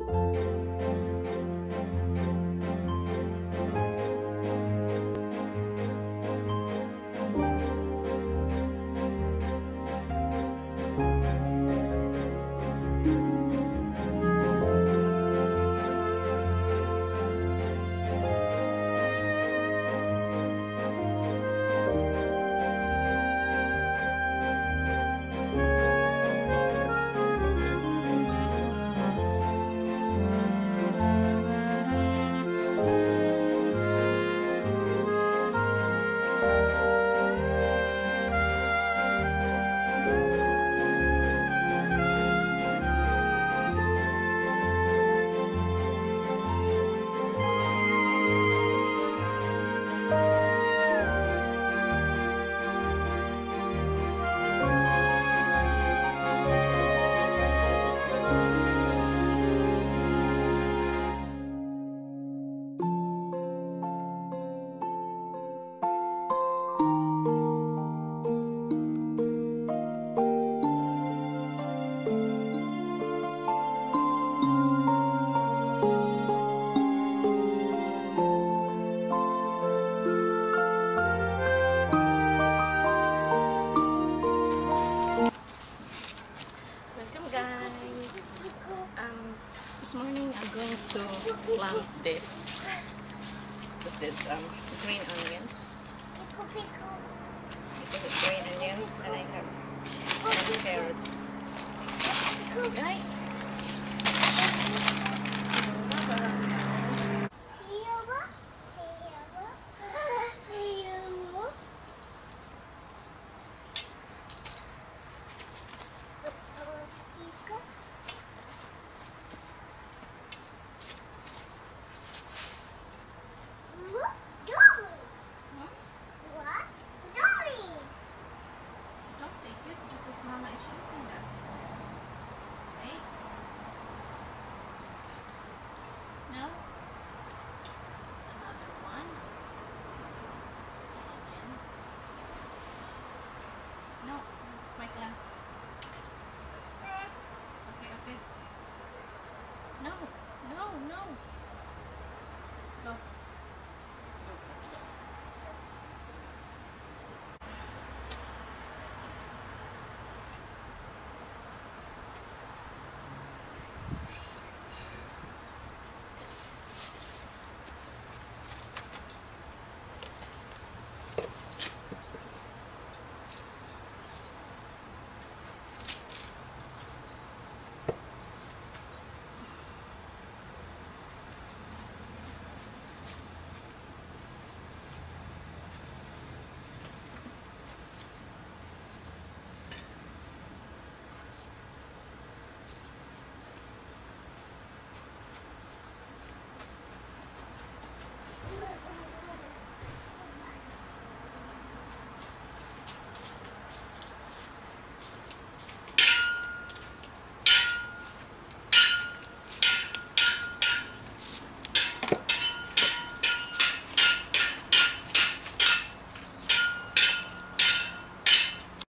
Welcome this morning I'm going to plant this. This is um, green onions. These are the green onions and I have some carrots. Guys! My plant.